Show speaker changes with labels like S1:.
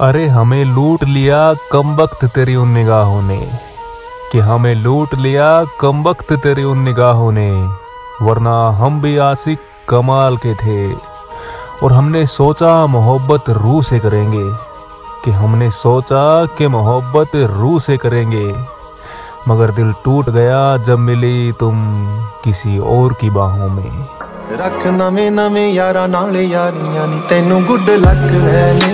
S1: अरे हमें लूट लिया कम वक्त तेरी उन निगाहों ने, कि हमें लूट लिया कम वक्त तेरी उन निगाहों ने, वरना हम भी आशिक कमाल के थे। और हमने सोचा मोहब्बत रू से करेंगे, कि हमने सोचा कि मोहब्बत रू से करेंगे। मगर दिल टूट गया जब मिली तुम किसी और की बाहों में।
S2: रख नवे नवे यारा नाले यारियाँ नी, तेनू गुड लक है